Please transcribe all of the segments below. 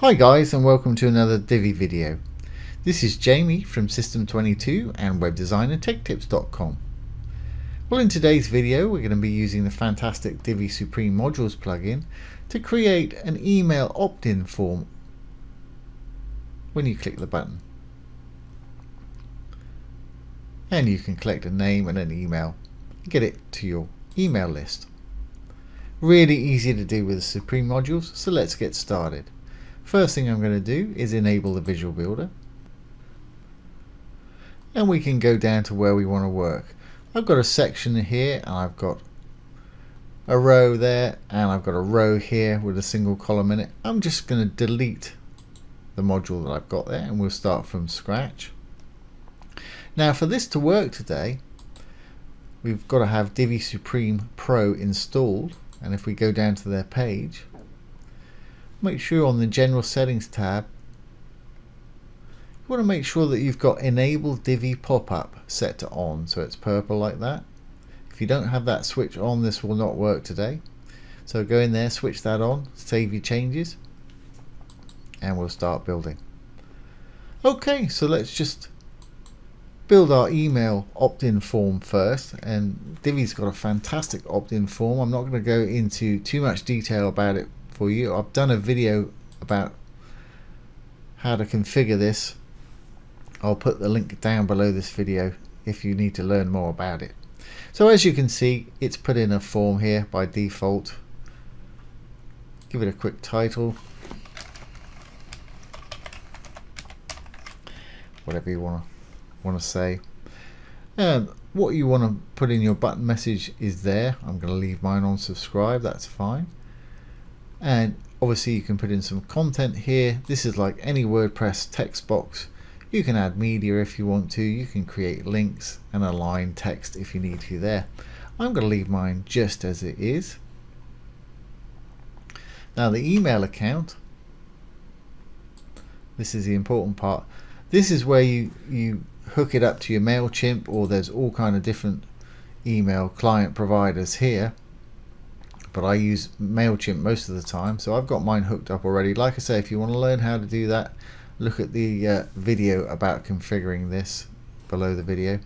Hi guys and welcome to another Divi video. This is Jamie from System22 and WebDesignAndTechTips.com. Well in today's video we're going to be using the fantastic Divi Supreme Modules plugin to create an email opt-in form when you click the button. And you can collect a name and an email and get it to your email list. Really easy to do with the Supreme modules so let's get started. First thing I'm going to do is enable the Visual Builder. And we can go down to where we want to work. I've got a section here and I've got a row there and I've got a row here with a single column in it. I'm just going to delete the module that I've got there and we'll start from scratch. Now for this to work today we've got to have Divi Supreme Pro installed and if we go down to their page make sure on the general settings tab. You want to make sure that you've got enable Divi pop-up set to on so it's purple like that. If you don't have that switch on this will not work today. So go in there switch that on save your changes and we'll start building. Okay so let's just build our email opt-in form first and Divi's got a fantastic opt-in form. I'm not going to go into too much detail about it for you. I've done a video about how to configure this. I'll put the link down below this video if you need to learn more about it. So as you can see, it's put in a form here by default. Give it a quick title. Whatever you want to want to say. And what you want to put in your button message is there. I'm going to leave mine on subscribe. That's fine and obviously you can put in some content here. This is like any WordPress text box. You can add media if you want to. You can create links and align text if you need to there. I'm going to leave mine just as it is. Now the email account. This is the important part. This is where you you hook it up to your MailChimp or there's all kind of different email client providers here but I use MailChimp most of the time so I've got mine hooked up already. Like I say if you want to learn how to do that look at the uh, video about configuring this below the video.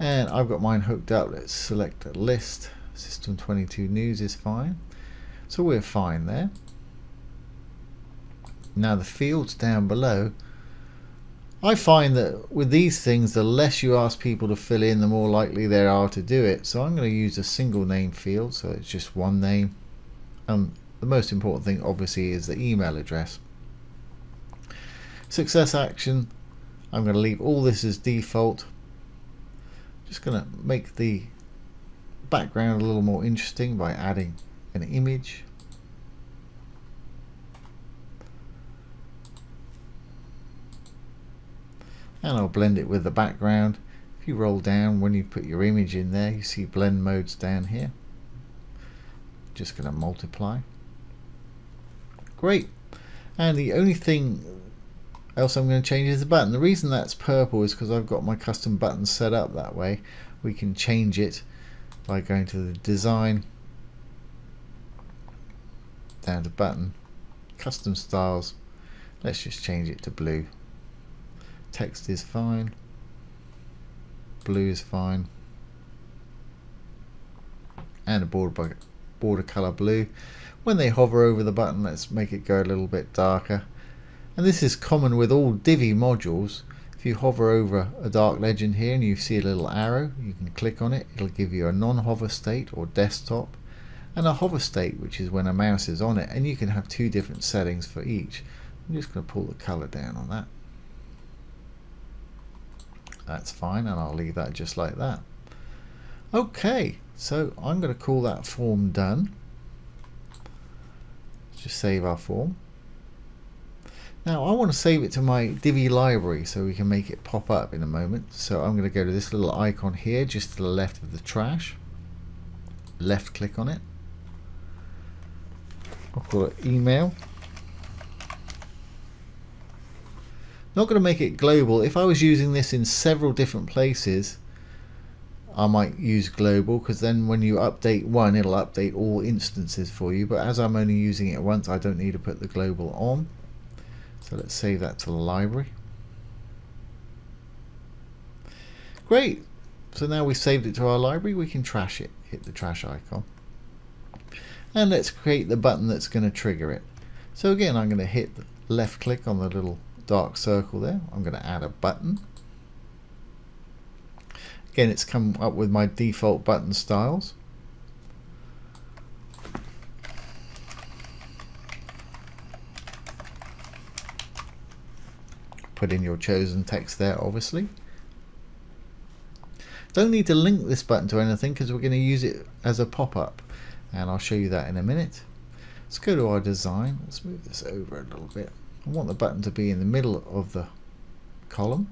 And I've got mine hooked up. Let's select a list. System 22 news is fine. So we're fine there. Now the fields down below I find that with these things, the less you ask people to fill in, the more likely they are to do it. So I'm going to use a single name field, so it's just one name. And the most important thing, obviously, is the email address. Success action, I'm going to leave all this as default. Just going to make the background a little more interesting by adding an image. And I'll blend it with the background. If you roll down when you put your image in there you see blend modes down here. Just going to multiply. Great. And the only thing else I'm going to change is the button. The reason that's purple is because I've got my custom button set up that way. We can change it by going to the design down to button custom styles. Let's just change it to blue text is fine. Blue is fine. And a border border color blue. When they hover over the button let's make it go a little bit darker. And this is common with all Divi modules. If you hover over a dark legend here and you see a little arrow you can click on it. It'll give you a non-hover state or desktop and a hover state which is when a mouse is on it. And you can have two different settings for each. I'm just going to pull the color down on that that's fine and I'll leave that just like that. Okay so I'm going to call that form done. Let's just save our form. Now I want to save it to my Divi library so we can make it pop up in a moment. So I'm going to go to this little icon here just to the left of the trash. Left click on it. I'll call it email Not going to make it global. If I was using this in several different places, I might use global because then when you update one, it'll update all instances for you. But as I'm only using it once, I don't need to put the global on. So let's save that to the library. Great. So now we've saved it to our library, we can trash it. Hit the trash icon. And let's create the button that's going to trigger it. So again, I'm going to hit left click on the little dark circle there. I'm going to add a button. Again, it's come up with my default button styles. Put in your chosen text there, obviously. Don't need to link this button to anything because we're going to use it as a pop-up and I'll show you that in a minute. Let's go to our design. Let's move this over a little bit. I want the button to be in the middle of the column.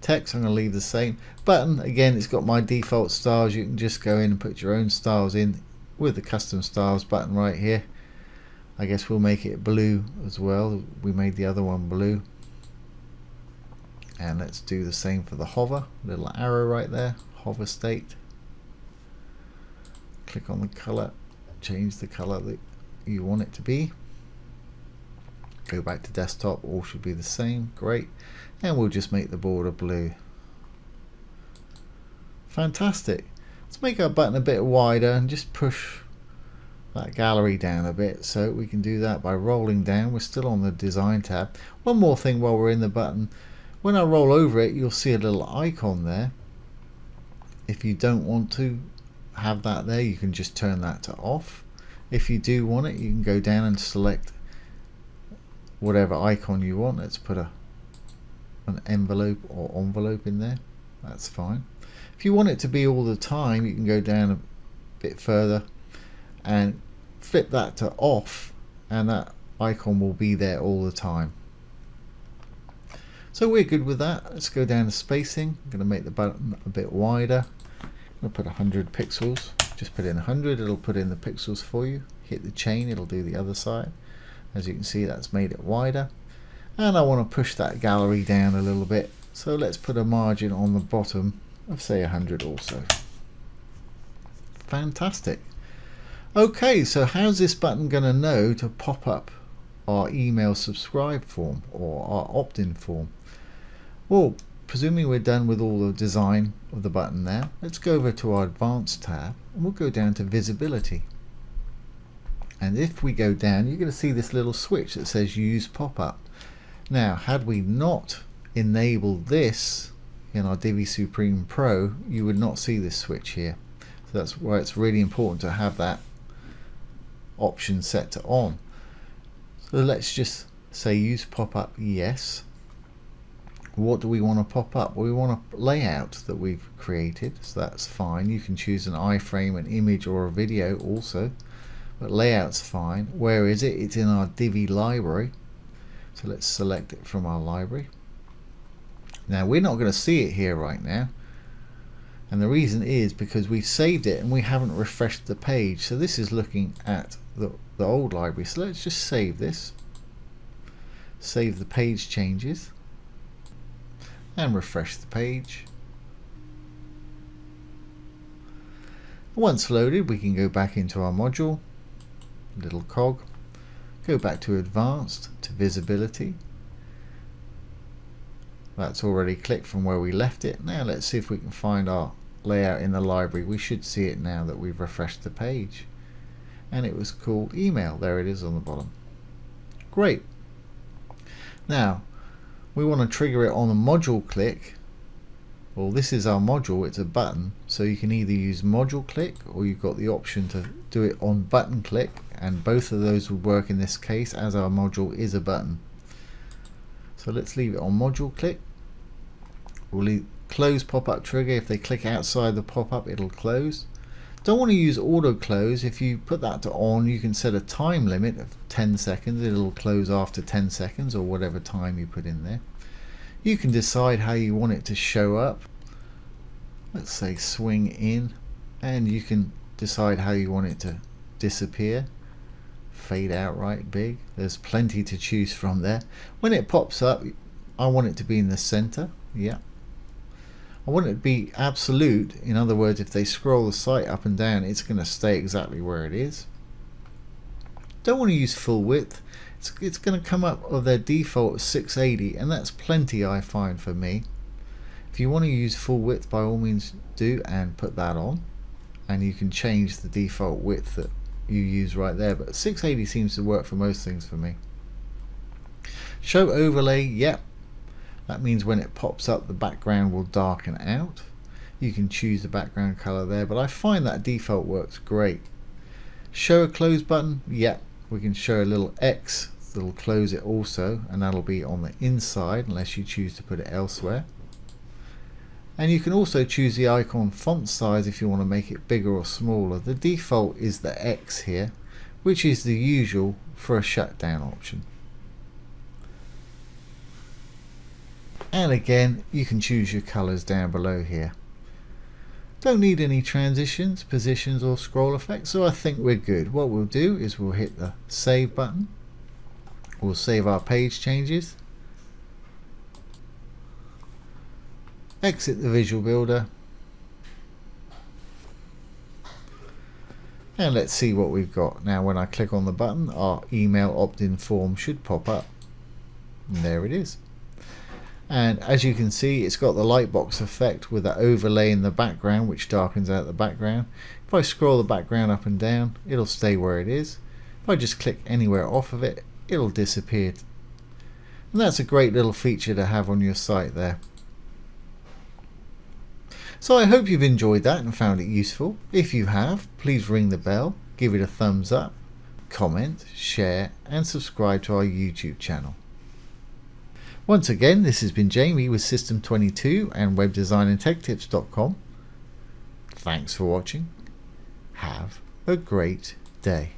Text I'm going to leave the same. Button again it's got my default styles. You can just go in and put your own styles in with the custom styles button right here. I guess we'll make it blue as well. We made the other one blue and let's do the same for the hover little arrow right there hover state click on the color change the color that you want it to be go back to desktop all should be the same great. And we'll just make the border blue. Fantastic. Let's make our button a bit wider and just push that gallery down a bit so we can do that by rolling down. We're still on the design tab. One more thing while we're in the button. When I roll over it, you'll see a little icon there. If you don't want to have that there, you can just turn that to off. If you do want it, you can go down and select whatever icon you want. Let's put a an envelope or envelope in there. That's fine. If you want it to be all the time, you can go down a bit further and flip that to off and that icon will be there all the time. So we're good with that. Let's go down to spacing. I'm going to make the button a bit wider. I'm going to put 100 pixels. Just put in 100, it'll put in the pixels for you. Hit the chain, it'll do the other side. As you can see, that's made it wider. And I want to push that gallery down a little bit. So let's put a margin on the bottom of say 100 also. Fantastic. Okay, so how's this button going to know to pop up our email subscribe form or our opt-in form? Well, presuming we're done with all the design of the button there, let's go over to our advanced tab and we'll go down to visibility. And if we go down, you're going to see this little switch that says use pop-up. Now, had we not enabled this in our Divi Supreme Pro, you would not see this switch here. So that's why it's really important to have that option set to on. So let's just say use pop-up yes what do we want to pop up? Well, we want a layout that we've created, so that's fine. You can choose an iframe, an image, or a video also, but layout's fine. Where is it? It's in our Divi library, so let's select it from our library. Now, we're not going to see it here right now, and the reason is because we've saved it and we haven't refreshed the page. So this is looking at the, the old library. So let's just save this, save the page changes and refresh the page. Once loaded we can go back into our module, little cog, go back to advanced, to visibility. That's already clicked from where we left it. Now let's see if we can find our layout in the library. We should see it now that we've refreshed the page. And it was called email. There it is on the bottom. Great. Now, we want to trigger it on a module click well this is our module it's a button so you can either use module click or you've got the option to do it on button click and both of those would work in this case as our module is a button. So let's leave it on module click. We'll leave close pop-up trigger. If they click outside the pop-up it'll close. Don't want to use auto close. If you put that to on you can set a time limit of 10 seconds. It'll close after 10 seconds or whatever time you put in there. You can decide how you want it to show up. Let's say swing in and you can decide how you want it to disappear fade out right big there's plenty to choose from there when it pops up I want it to be in the center yeah I want it to be absolute. In other words, if they scroll the site up and down, it's going to stay exactly where it is. Don't want to use full width. it's, it's going to come up of their default 680 and that's plenty I find for me if you want to use full width by all means do and put that on and you can change the default width that you use right there but 680 seems to work for most things for me. Show overlay yep. That means when it pops up the background will darken out. You can choose the background color there but I find that default works great. Show a close button yep. We can show a little X that'll close it also and that'll be on the inside unless you choose to put it elsewhere and you can also choose the icon font size if you want to make it bigger or smaller. The default is the X here, which is the usual for a shutdown option. And again, you can choose your colors down below here. Don't need any transitions, positions or scroll effects, so I think we're good. What we'll do is we'll hit the save button. We'll save our page changes exit the visual builder. And let's see what we've got. Now when I click on the button our email opt-in form should pop up. And there it is. And as you can see it's got the lightbox effect with that overlay in the background which darkens out the background. If I scroll the background up and down it'll stay where it is. If I just click anywhere off of it it'll disappear. And that's a great little feature to have on your site there so I hope you've enjoyed that and found it useful. If you have, please ring the bell, give it a thumbs up, comment, share and subscribe to our YouTube channel. Once again, this has been Jamie with System22 and WebDesignAndTechTips.com. Thanks for watching. Have a great day.